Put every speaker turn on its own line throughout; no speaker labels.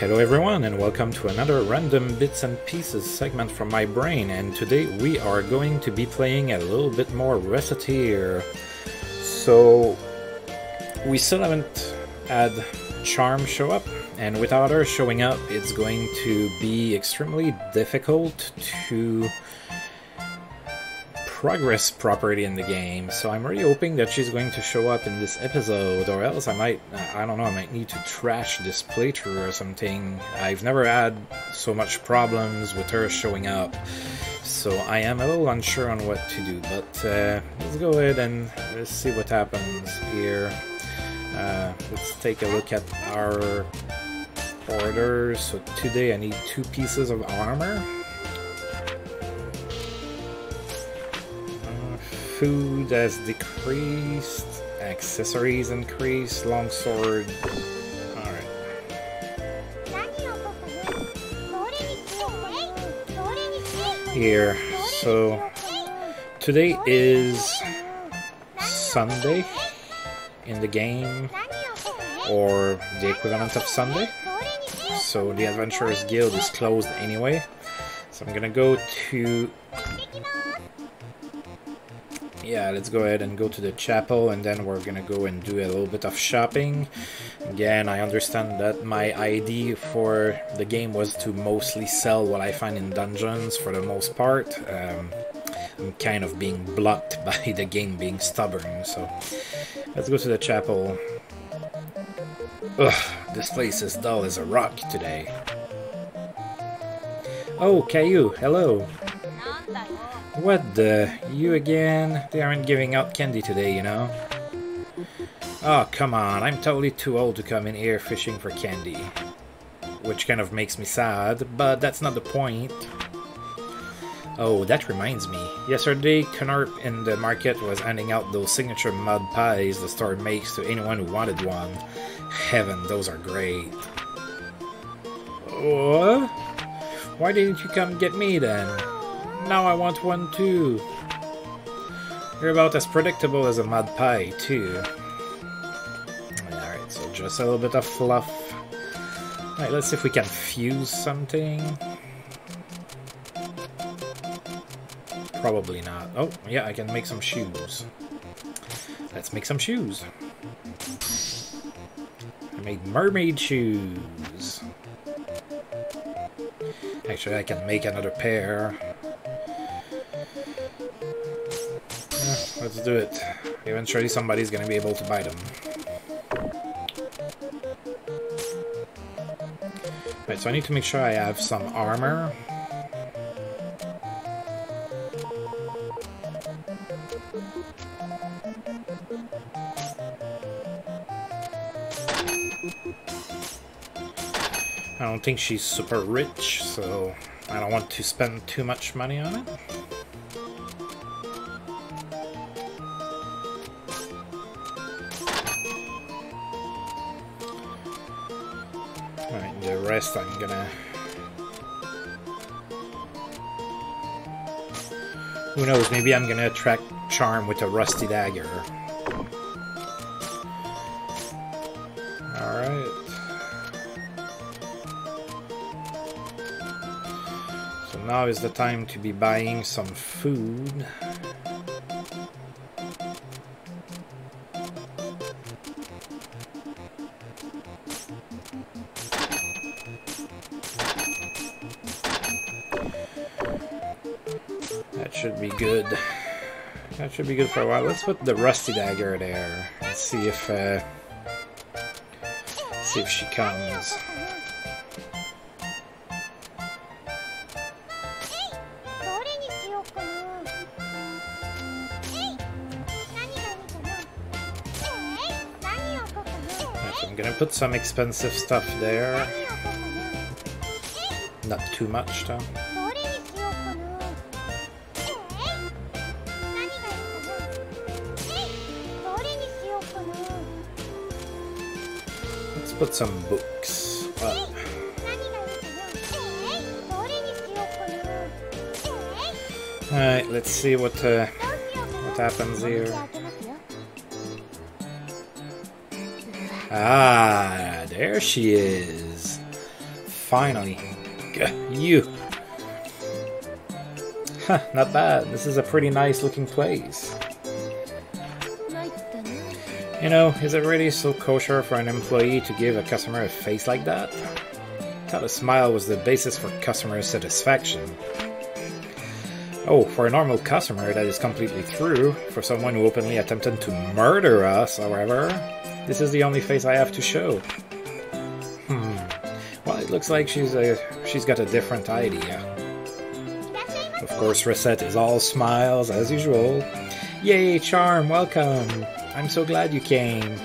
Hello everyone and welcome to another random bits and pieces segment from my brain and today we are going to be playing a little bit more Recettear. So we still haven't had Charme show up and without her showing up it's going to be extremely difficult to progress properly in the game, so I'm really hoping that she's going to show up in this episode, or else I might, I don't know, I might need to trash this playthrough or something. I've never had so much problems with her showing up, so I am a little unsure on what to do, but uh, let's go ahead and let's see what happens here. Uh, let's take a look at our orders. So today I need two pieces of armor. Food has decreased, accessories increased, longsword. Alright. Here, so today is Sunday in the game, or the equivalent of Sunday. So the Adventurers Guild is closed anyway. So I'm gonna go to yeah, let's go ahead and go to the chapel and then we're gonna go and do a little bit of shopping. Again, I understand that my ID for the game was to mostly sell what I find in dungeons for the most part. Um, I'm kind of being blocked by the game being stubborn, so let's go to the chapel. Ugh, this place is dull as a rock today. Oh, Caillou, hello. What the? You again? They aren't giving out candy today, you know? Oh, come on. I'm totally too old to come in here fishing for candy. Which kind of makes me sad, but that's not the point. Oh, that reminds me. Yesterday, Knarp in the market was handing out those signature mud pies the store makes to anyone who wanted one. Heaven, those are great. What? Why didn't you come get me then? Now I want one too. You're about as predictable as a mud pie, too. Alright, so just a little bit of fluff. Alright, let's see if we can fuse something. Probably not. Oh, yeah, I can make some shoes. Let's make some shoes. I made mermaid shoes. Actually, I can make another pair. Do it. Eventually somebody's gonna be able to buy them. Right, so I need to make sure I have some armor. I don't think she's super rich, so I don't want to spend too much money on it. Rest I'm gonna... Who knows, maybe I'm gonna attract Charme with a rusty dagger. Alright. So now is the time to be buying some food. Should be good for a while. Let's put the rusty dagger there. Let's see if uh, see if she comes. I'm gonna put some expensive stuff there. Not too much though. Put some books up. Alright, let's see what uh, what happens here. Ah, there she is. finally. You. Huh, not bad. This is a pretty nice looking place. You know, is it really so kosher for an employee to give a customer a face like that? Thought a smile was the basis for customer satisfaction. Oh, for a normal customer, that is completely true. For someone who openly attempted to murder us, however, this is the only face I have to show. Hmm. Well, it looks like she's a she's got a different idea. Of course, Recette is all smiles as usual. Yay, Charme, welcome! I'm so glad you came.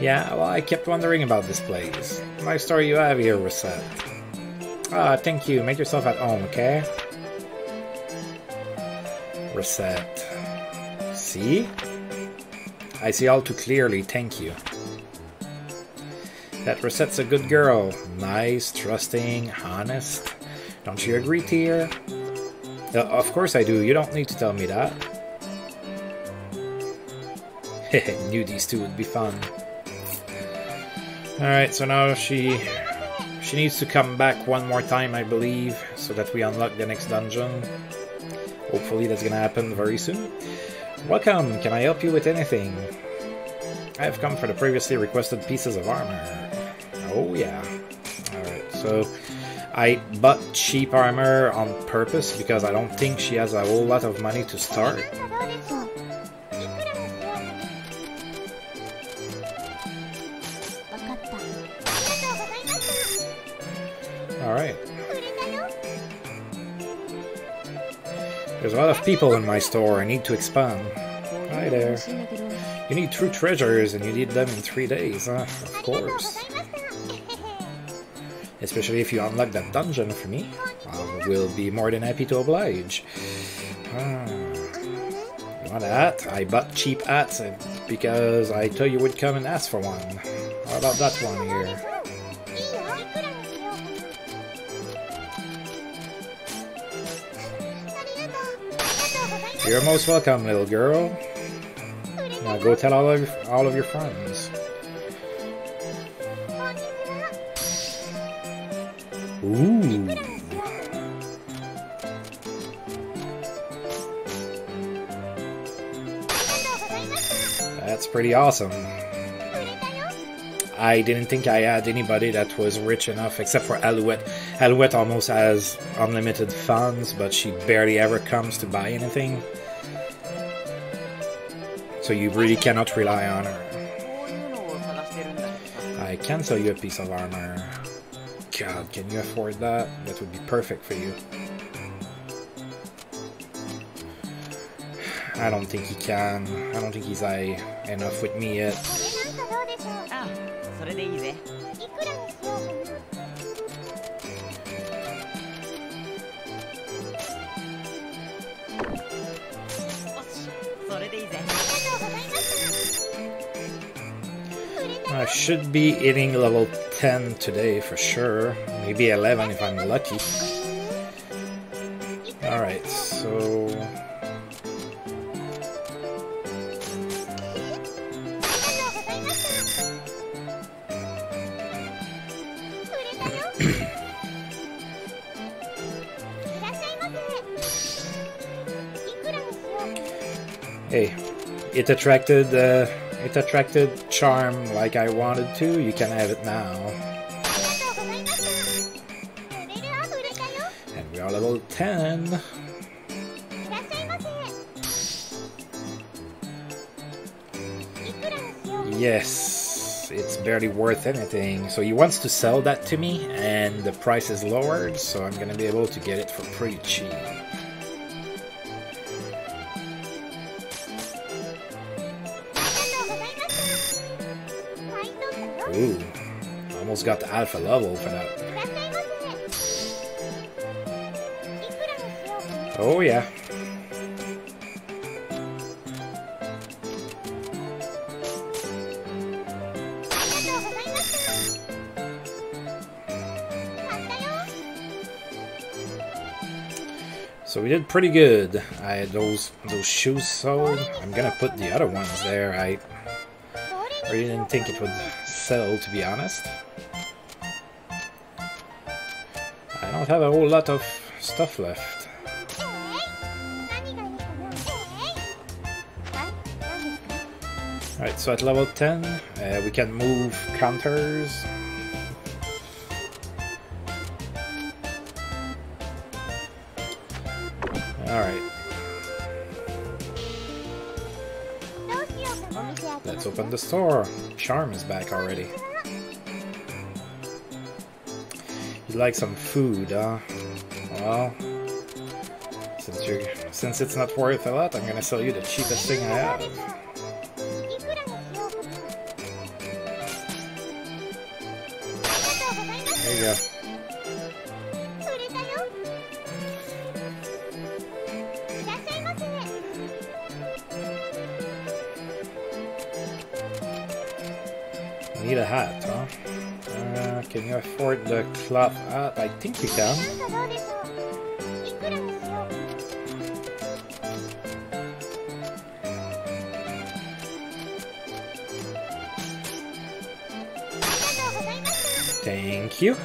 Yeah, well, I kept wondering about this place. Nice story you have here, Recette. Ah, thank you. Make yourself at home, okay? Recette. See? I see all too clearly, thank you. That Recette's a good girl. Nice, trusting, honest. Don't you agree, Tear? Uh, of course I do. You don't need to tell me that. Knew these two would be fun. Alright, so now she she needs to come back one more time, I believe, so that we unlock the next dungeon. Hopefully that's gonna happen very soon. Welcome, can I help you with anything? I have come for the previously requested pieces of armor. Oh yeah. Alright, so I bought cheap armor on purpose because I don't think she has a whole lot of money to start. Alright. There's a lot of people in my store. I need to expand. Hi there. You need true treasures and you need them in three days, huh? Of course. Especially if you unlock that dungeon for me. I will be more than happy to oblige. Ah. Want that? I bought cheap hats because I thought you would come and ask for one. How about that one here? You're most welcome, little girl. Now go tell all of your, all of your friends. Ooh. That's pretty awesome. I didn't think I had anybody that was rich enough, except for Alouette. Alouette almost has unlimited funds, but she barely ever comes to buy anything. So you really cannot rely on her. I can sell you a piece of armor. God, can you afford that? That would be perfect for you. I don't think he can. I don't think he's high enough with me yet. I should be hitting level 10 today for sure. Maybe 11 if I'm lucky. Alright, so... hey, it attracted uh, it attracted Charme like I wanted to, you can have it now. And we are level 10. Yes, it's barely worth anything. So he wants to sell that to me, and the price is lowered, so I'm gonna be able to get it for pretty cheap. Ooh, almost got the alpha level for that. Oh yeah. So we did pretty good. I had those those shoes sold. I'm gonna put the other ones there. I really didn't think it would sell, to be honest. I don't have a whole lot of stuff left. Alright, so at level 10, uh, we can move counters. Alright. Open the store. Charme is back already. You'd like some food, huh? Well, since you since it's not worth a lot, I'm gonna sell you the cheapest thing I have. Huh? Uh, can you afford the cloth hat? I think you can. Thank you.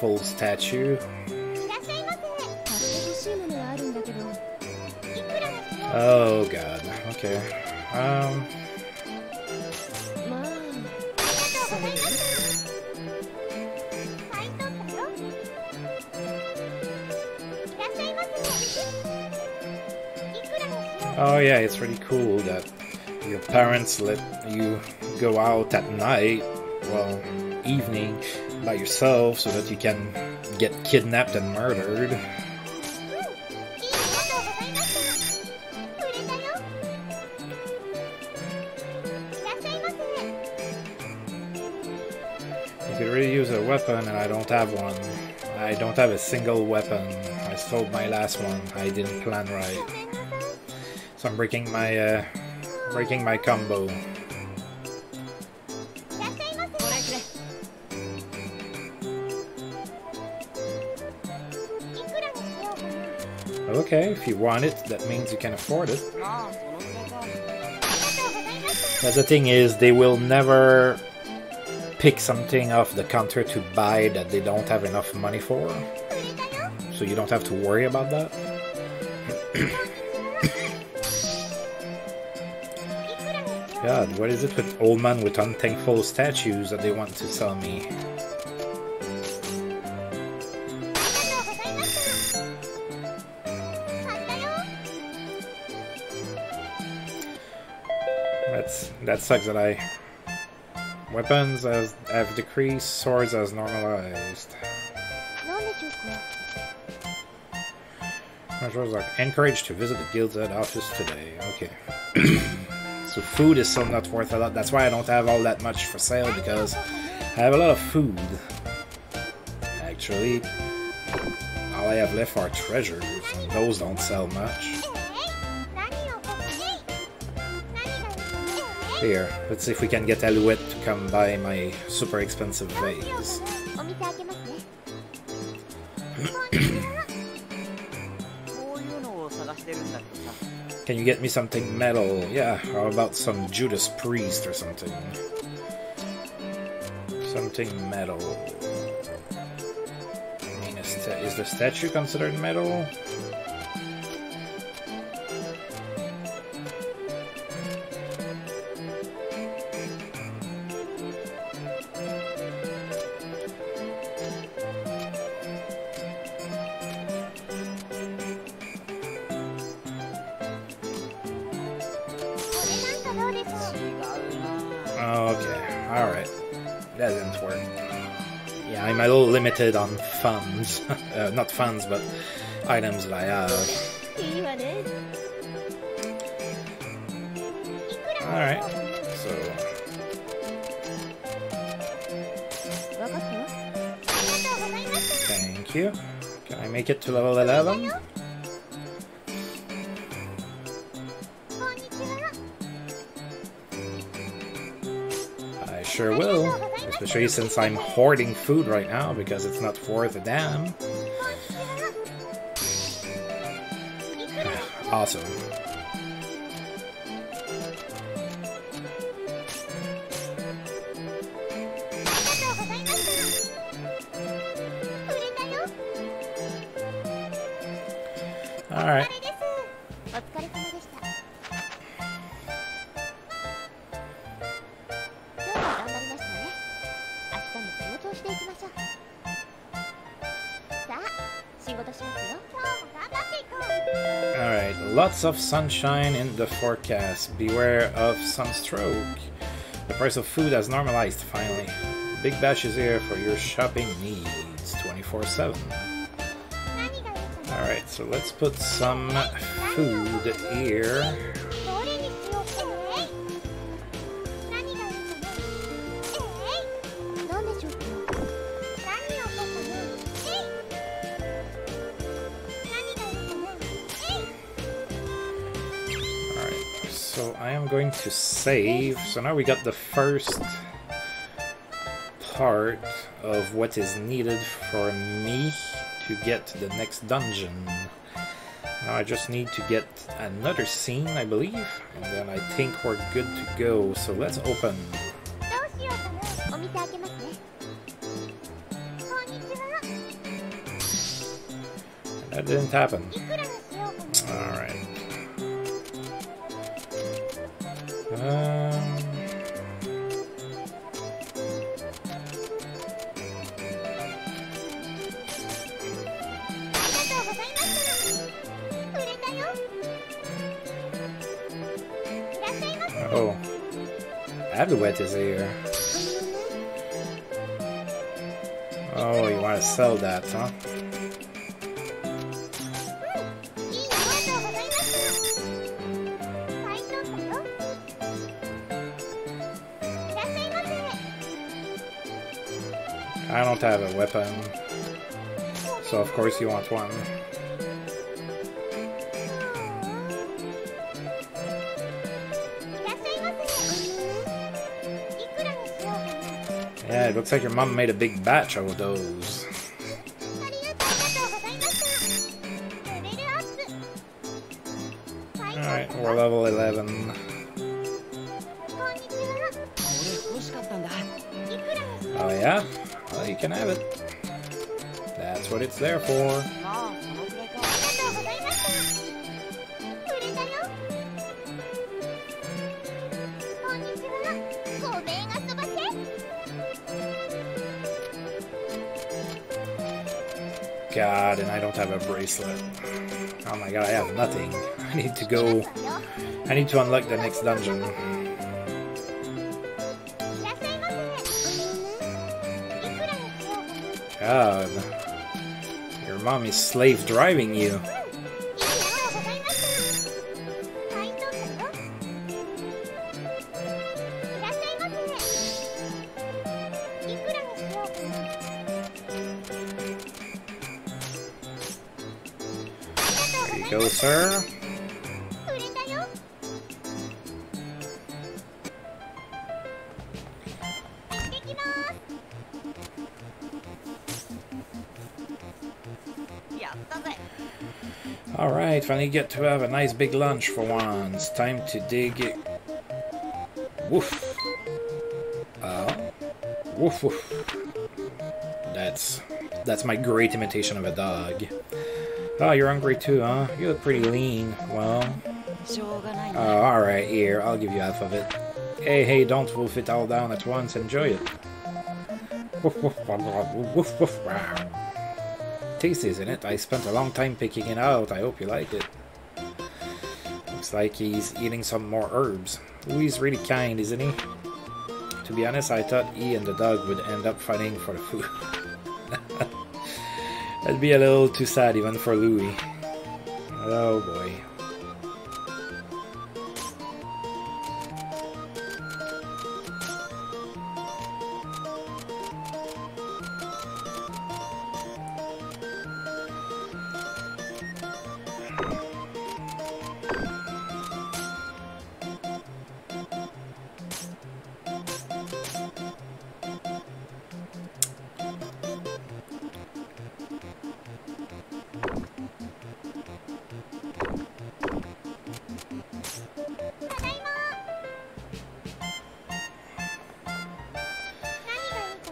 Unthankful statue. Oh god. Okay. Um. Oh yeah, it's really cool that your parents let you go out at night, well, evening, by yourself so that you can get kidnapped and murdered. You could really use a weapon and I don't have one. I don't have a single weapon. I sold my last one. I didn't plan right. So I'm breaking my uh, breaking my combo. Okay, if you want it, that means you can afford it. But the thing is, they will never pick something off the counter to buy that they don't have enough money for. So you don't have to worry about that. God, what is it with old man with unthankful statues that they want to sell me? That sucks that I weapons as have decreased, swords as normalized. Measures are encouraged to visit the guild's head office today. Okay. so food is still not worth a lot. That's why I don't have all that much for sale because I have a lot of food. Actually, all I have left are treasures. Those don't sell much. Here, let's see if we can get Alouette to come buy my super expensive vase. Can you get me something metal? Yeah, how about some Judas Priest or something? Something metal. I mean, is, is the statue considered metal? I'm a little limited on funds. uh, not funds, but items that I have. Alright, so... Thank you. Can I make it to level 11? Especially since I'm hoarding food right now because it's not worth a damn. Awesome. Lots of sunshine in the forecast. Beware of sunstroke. The price of food has normalized finally. Big Bash is here for your shopping needs 24 7. Alright, so let's put some food here. going to save. So now we got the first part of what is needed for me to get to the next dungeon. Now I just need to get another scene, I believe, and then I think we're good to go. So let's open. That didn't happen.
Oh. I have to wet his ear.
Oh, you want to sell that, huh? I don't have a weapon, so of course you want one. Looks like your mom made a big batch of those. Alright, we're level 11. Oh yeah? Well, you can have it. That's what it's there for. god, and I don't have a bracelet. Oh my god, I have nothing. I need to go... I need to unlock the next dungeon. God. Your mom is slave driving you. go, sir. Alright, finally get to have a nice big lunch for once. Time to dig it. Woof. Uh, woof woof. That's, that's my great imitation of a dog. Oh, you're hungry too, huh? You look pretty lean. Well...
oh,
alright, here, I'll give you half of it. Hey, hey, don't wolf it all down at once, enjoy it. Woof, woof, woof, woof, Tasty, isn't it? I spent a long time picking it out, I hope you like it. Looks like he's eating some more herbs. He's really kind, isn't he? To be honest, I thought he and the dog would end up fighting for the food. That'd be a little too sad even for Louie. Oh boy.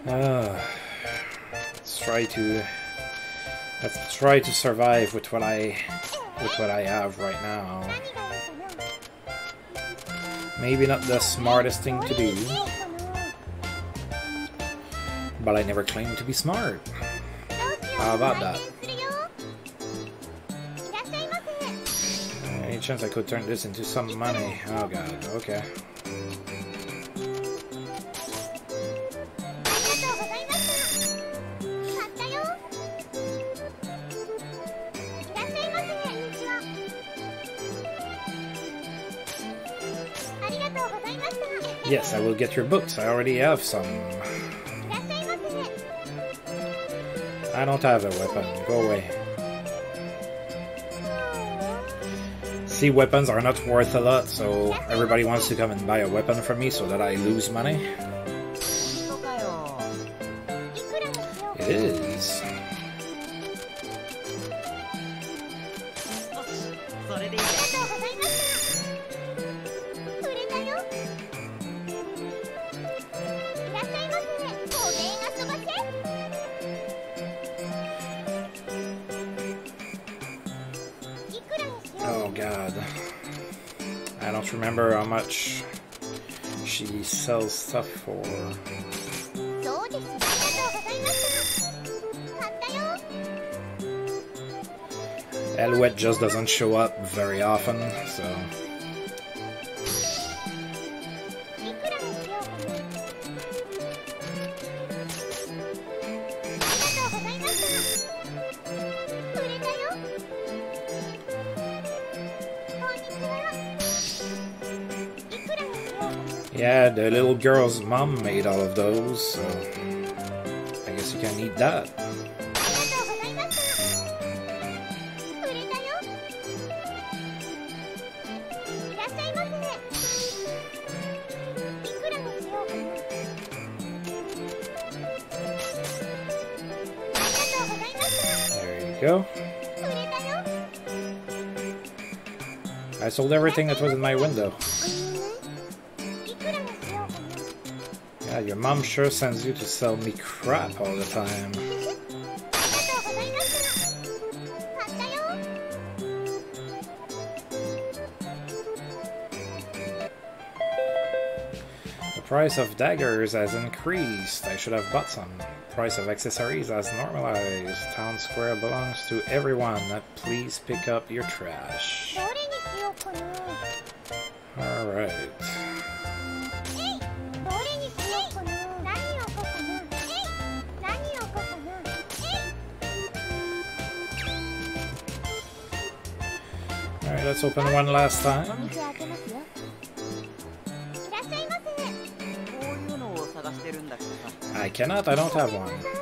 Uh, let's try to let's try to survive with what I with what I have right now. Maybe not the smartest thing to do, but I never claimed to be smart. How about that? Any chance I could turn this into some money? Oh god, okay. Yes, I will get your books. I already have some. I don't have a weapon. Go away. See, weapons are not worth a lot, so everybody wants to come and buy a weapon from me so that I lose money. stuff for. Alouette just doesn't show up very often, so... the little girl's mom made all of those, so I guess you can eat that. There you go. I sold everything that was in my window. Yeah, your mom sure sends you to sell me crap all the time. The price of daggers has increased. I should have bought some. Price of accessories has normalized. Town square belongs to everyone. Please pick up your trash. let's open one last time. I cannot, I don't have one.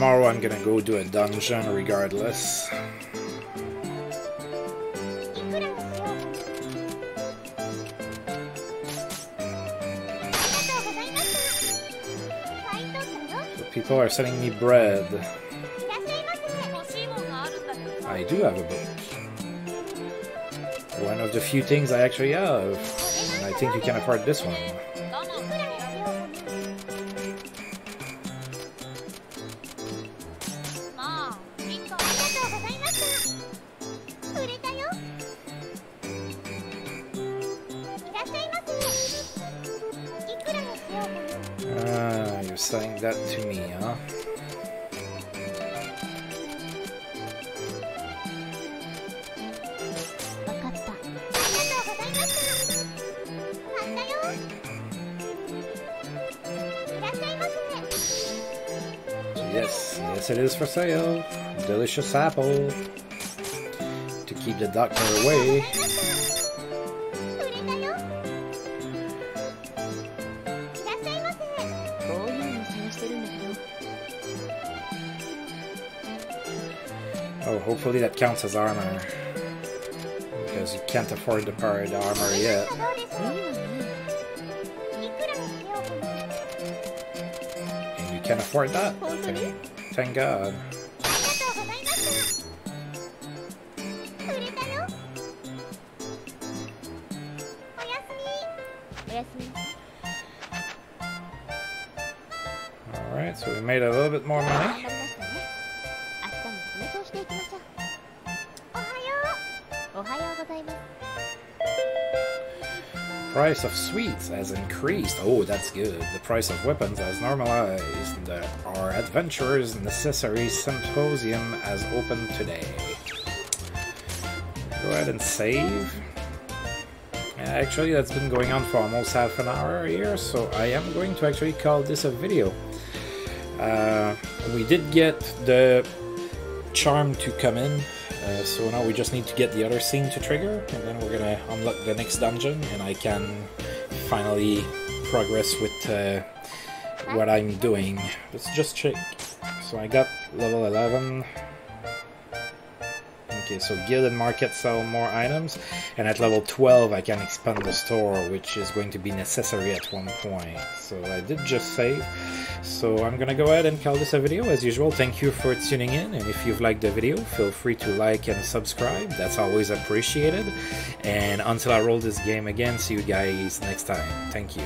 tomorrow I'm gonna go do a dungeon regardless. The people are sending me bread. I do have a book. One of the few things I actually have. And I think you can afford this one. that to me, huh? Yes, yes it is for sale. Delicious apple. To keep the doctor away. Oh, hopefully that counts as armor. Because you can't afford to buy the armor yet. And you can afford that?
Thank,
thank God. Price of sweets has increased. Oh, that's good. The price of weapons has normalized. Our Adventurers Necessary Symposium has opened today. Go ahead and save. Actually, that's been going on for almost half an hour here, so I am going to actually call this a video. Uh, we did get the Charme to come in, uh, so now we just need to get the other scene to trigger, and then we're gonna unlock the next dungeon, and I can finally progress with uh, what I'm doing. Let's just check. So I got level 11. Okay, so Guild and Market sell more items, and at level 12 I can expand the store, which is going to be necessary at one point. So I did just save. So I'm gonna go ahead and call this a video as usual. Thank you for tuning in, and if you've liked the video, feel free to like and subscribe. That's always appreciated. And until I roll this game again, see you guys next time. Thank you.